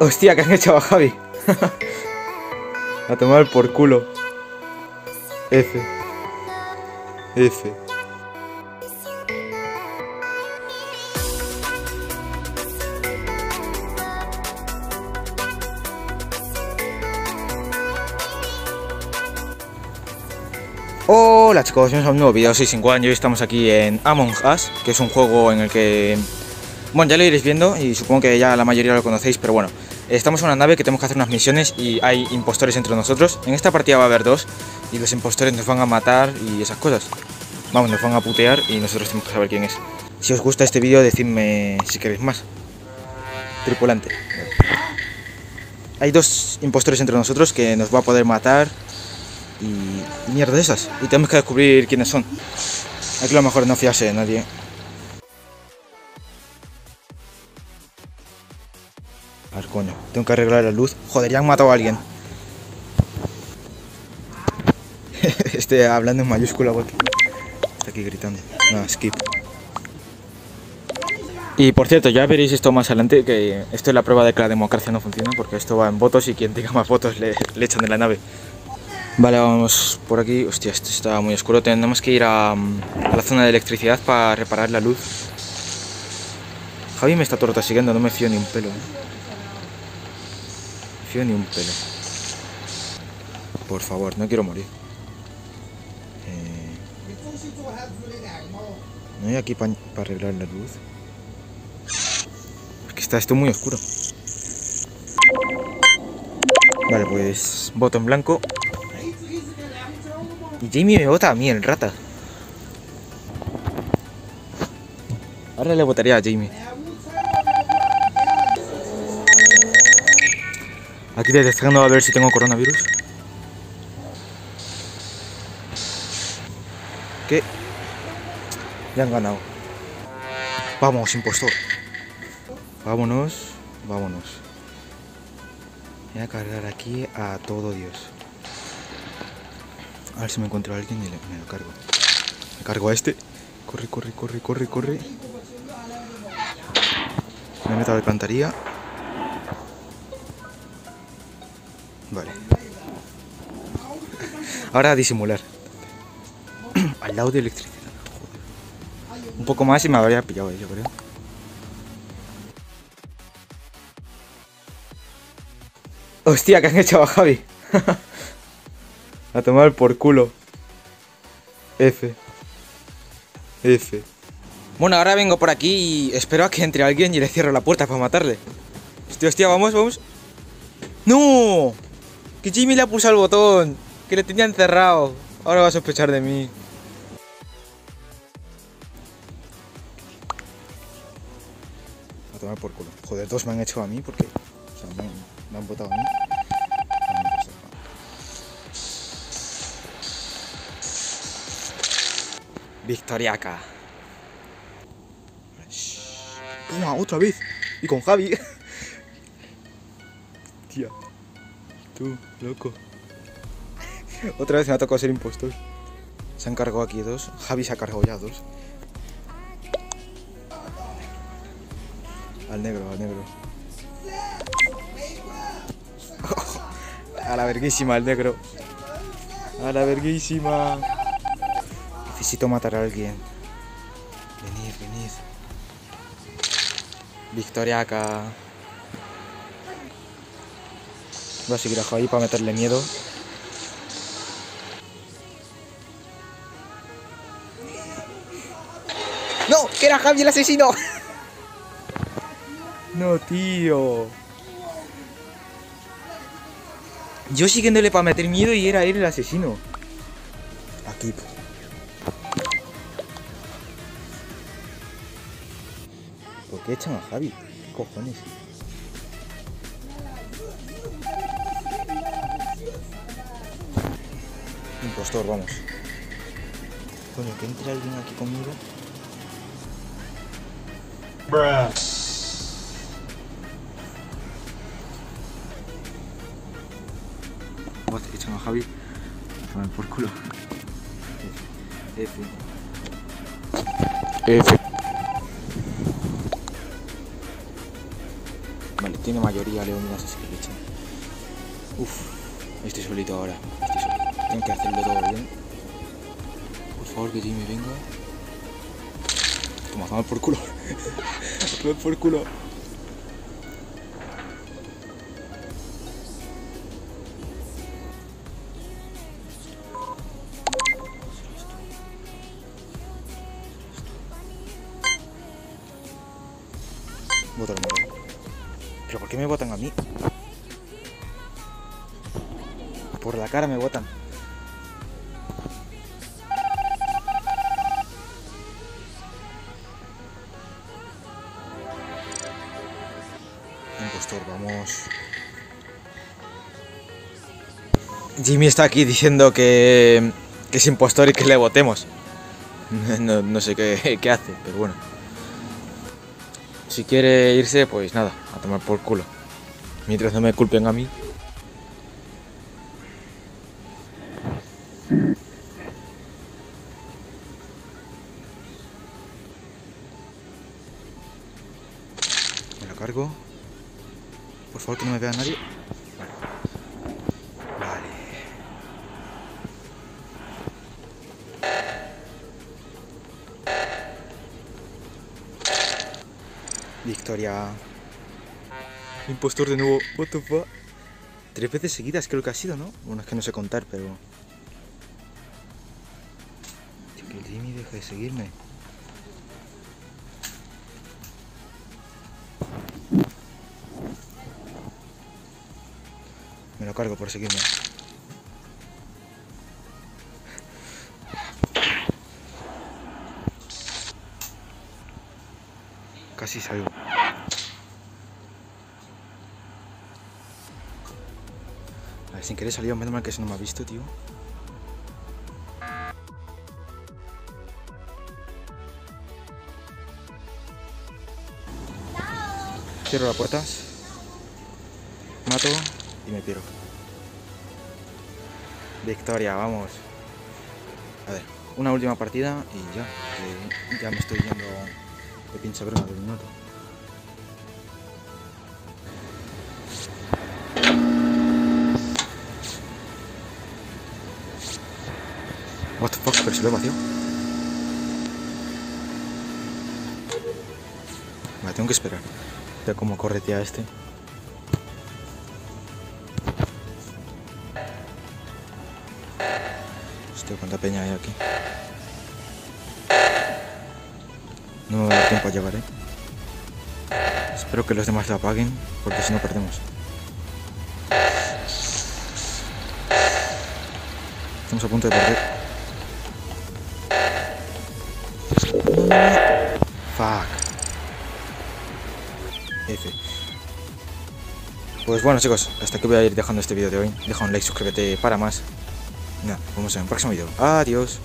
Hostia, ¿qué han hecho a Javi? a tomar por culo. F. F. Hola chicos, bienvenidos a un nuevo vídeo, soy 5 años y estamos aquí en Among Us, que es un juego en el que... Bueno, ya lo iréis viendo y supongo que ya la mayoría lo conocéis, pero bueno, estamos en una nave que tenemos que hacer unas misiones y hay impostores entre nosotros. En esta partida va a haber dos y los impostores nos van a matar y esas cosas. Vamos, nos van a putear y nosotros tenemos que saber quién es. Si os gusta este vídeo, decidme si queréis más. Tripulante. Hay dos impostores entre nosotros que nos va a poder matar y, mierda de esas. Y tenemos que descubrir quiénes son. Aquí lo mejor no fiarse de nadie. Tengo que arreglar la luz. Joder, ya han matado a alguien. este hablando en mayúscula. Está aquí gritando. Nada, skip. Y por cierto, ya veréis esto más adelante, que esto es la prueba de que la democracia no funciona, porque esto va en votos y quien tenga más votos le, echan de la nave. Vale, vamos por aquí. Hostia, esto está muy oscuro. Tenemos que ir a, a la zona de electricidad para reparar la luz. Javi me está rato siguiendo, no me fío ni un pelo. ¿eh? Ni un pelo. Por favor, no quiero morir. Eh, no hay aquí para arreglar la luz. Es que está esto muy oscuro. Vale, pues voto en blanco. Y Jamie me vota a mí, el rata. Ahora le votaría a Jamie. Aquí detectando a ver si tengo coronavirus. ¿Qué? Ya han ganado. Vamos, impostor. Vámonos, vámonos. Voy a cargar aquí a todo Dios. A ver si me encuentro alguien y le- me lo cargo. Me cargo a este. Corre, corre, corre, corre, corre. Me meto a la alcantarilla. Vale. Ahora a disimular. Al lado de electricidad. Un poco más y me habría pillado yo creo. Hostia, ¿qué han hecho a Javi? a tomar por culo. F. F. Bueno, ahora vengo por aquí y espero a que entre alguien y le cierro la puerta para matarle. Hostia, hostia, vamos, vamos. ¡No! Que Jimmy le ha pulsado el botón. Que le tenía encerrado. Ahora va a sospechar de mí. A tomar por culo. Joder, dos me han hecho a mí porque. O sea, me, han- me han votado a mí. Victoriaca. Toma, otra vez. Y con Javi. Tía. Tú, loco. Otra vez me ha tocado ser impostor. Se han cargado aquí dos. Javi se ha cargado ya dos. Al negro, al negro. A la verguísima, al negro. A la verguísima. Necesito matar a alguien. Venid, venid. Victoriaca. Voy a seguir a Javi para meterle miedo. ¡No! ¡Que era Javi el asesino! No, tío. Yo siguiéndole para meter miedo y era él el asesino. Aquí. ¿Por qué echan a Javi? ¿Qué cojones? Impostor, vamos. Coño, que entre alguien aquí conmigo. What, echan a Javi. A tomar por culo. F. F. Vale, tiene mayoría, Leonidas, así que le echan. Uf, estoy solito ahora. Tengo que hacerlo todo bien. Por favor, que Jimmy venga. Toma, toma por culo. toma por culo. Votaron. ¿Pero por qué me votan a mí? Por la cara me votan. Jimmy está aquí diciendo que, que es impostor y que le votemos. No, no sé qué, qué hace, pero bueno. Si quiere irse, pues nada, a tomar por culo. Mientras no me culpen a mí. Me lo cargo. Por favor, que no me vea nadie. Vale. Victoria. Impostor de nuevo. What the? Tres veces seguidas creo que ha sido, ¿no? Bueno, es que no sé contar, pero... Que Jimmy deja de seguirme. Cargo por seguirme. Casi salgo. A ver, sin querer salió, menos mal que eso no me ha visto, tío. Cierro las puertas. Mato y me piro. Victoria, vamos. A ver, una última partida y ya. ya me estoy yendo de pinche broma del minuto. What the fuck, pero si lo he vacío. Vale, tengo que esperar. Vea cómo corretea este. Hostia, cuánta peña hay aquí. No me va a dar tiempo a llegar, eh. Espero que los demás la apaguen, porque si no perdemos. Estamos a punto de perder. Fuck. F. Pues bueno chicos, hasta aquí voy a ir dejando este vídeo de hoy. Deja un like, suscríbete para más. Nada, nos vemos en el próximo vídeo. Adiós.